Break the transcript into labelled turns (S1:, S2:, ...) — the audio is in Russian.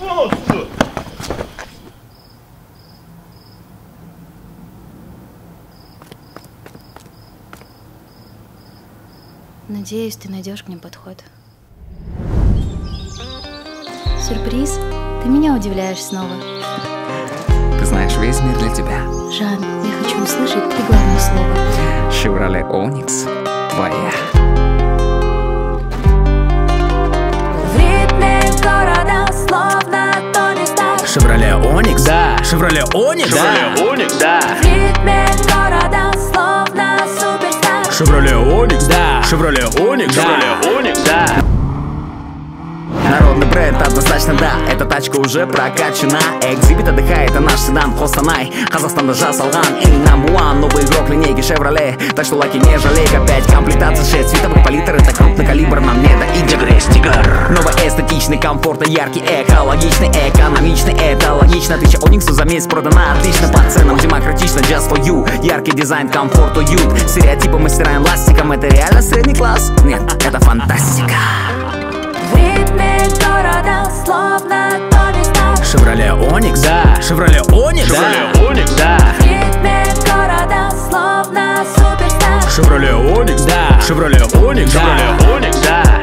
S1: ну! Надеюсь, ты найдешь к ним подход. Сюрприз? Ты меня удивляешь снова.
S2: Ты знаешь, весь мир для тебя.
S1: Жан, я хочу услышать три главных слова.
S2: Шевроле Оникс твоя.
S3: Оникс?
S4: Да.
S3: Шевроле Оникс?
S4: Шевроле Оникс, да.
S5: В ритме города словно суперстар
S3: Шевроле Оникс?
S4: Да.
S3: Шевроле Оникс?
S4: Шевроле Оникс, да.
S2: Народный бренд однозначно да Эта тачка уже прокачана Экзибит отдыхает, это наш седан Хостанай Казахстанда жас алған И number one Новый игрок линейки Chevrolet Так что лаки не жалей Опять комплектация 6 цветовых палитр Это Новый эстетичный, комфортно яркий, экологичный, экономичный Это логично, тысяча Ониксу за месяц продана Отлично по ценам, демократично, just for you Яркий дизайн, комфорт, уют Стереотипы мы стираем ластиком Это реально средний класс? Нет, это фантастика
S5: В ритме города словно тонет так
S3: Шевроле Оникс?
S4: Да.
S3: Шевроле Оникс?
S4: Шевроле Оникс, да.
S5: В ритме города словно суперстар
S3: Шевроле Оникс?
S4: Да.
S3: Шевроле Оникс?
S4: Шевроле Оникс, да.